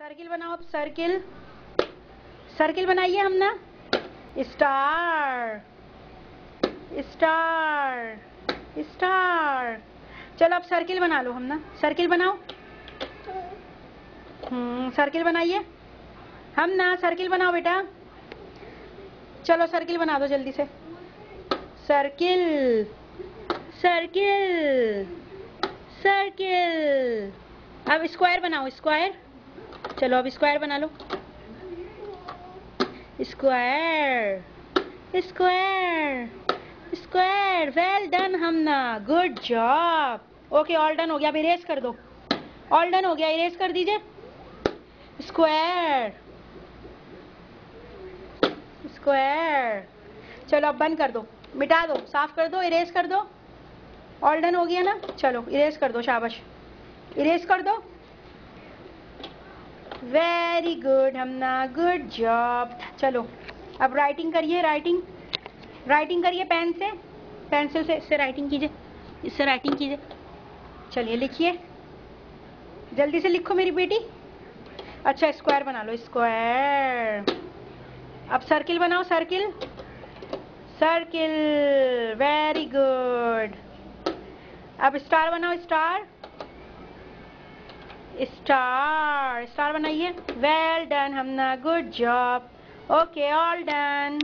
Circle बनाओ अब circle circle बनाइए हम ना। स्टार स्टार स्टार चलो अब सर्किल बना लो हम ना। सर्किल बनाओ। हम्म सर्किल बनाइए। हम ना सर्किल बनाओ बेटा। चलो सर्किल बना दो जल्दी से। सर्किल सर्किल सर्किल अब स्क्वायर बनाओ स्क्वायर चलो अब स्क्वायर बना लो। Square square square well done Hamna good job okay all done हो गया, अब इरेज कर दो। ऑल डन हो गया इरेज कर दीजिए। स्क्वायर स्क्वायर चलो अब बंद कर दो। मिटा दो, साफ़ कर दो इरेज कर दो। ऑल डन हो गया ना? चलो इरेज कर दो, शाबाश। इरेज कर दो। Very good Hamna good job चलो, अब राइटिंग करिए राइटिंग राइटिंग करिए पेन से. पेंसिल से, इससे राइटिंग कीजिए. इससे राइटिंग कीजिए. चलिए लिखिए. जल्दी से लिखो मेरी बेटी. अच्छा स्क्वायर बना लो स्क्वायर अब सर्किल बनाओ सर्किल सर्किल वेरी गुड अब स्टार बनाओ स्टार स्टार। स्टार बनाइए। Well done Hamna good job okay all done